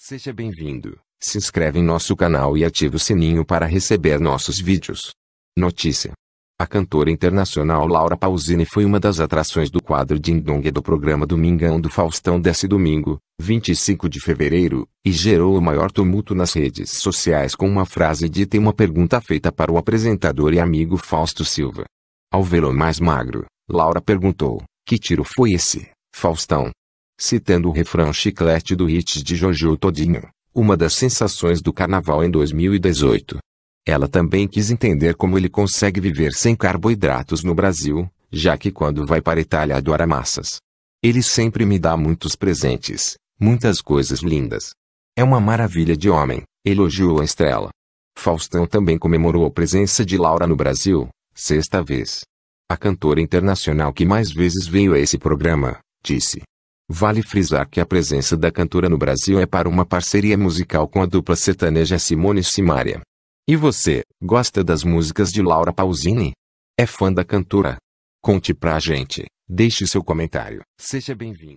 Seja bem-vindo. Se inscreve em nosso canal e ative o sininho para receber nossos vídeos. Notícia. A cantora internacional Laura Pausini foi uma das atrações do quadro Ding Dong do programa Domingão do Faustão desse domingo, 25 de fevereiro, e gerou o maior tumulto nas redes sociais com uma frase dita e uma pergunta feita para o apresentador e amigo Fausto Silva. Ao vê-lo mais magro, Laura perguntou: Que tiro foi esse, Faustão? Citando o refrão chiclete do hit de Jojo Todinho, uma das sensações do carnaval em 2018. Ela também quis entender como ele consegue viver sem carboidratos no Brasil, já que quando vai para a Itália adora massas. Ele sempre me dá muitos presentes, muitas coisas lindas. É uma maravilha de homem, elogiou a estrela. Faustão também comemorou a presença de Laura no Brasil, sexta vez. A cantora internacional que mais vezes veio a esse programa, disse. Vale frisar que a presença da cantora no Brasil é para uma parceria musical com a dupla sertaneja Simone e Simaria. E você, gosta das músicas de Laura Pausini? É fã da cantora? Conte pra gente, deixe seu comentário. Seja bem-vindo.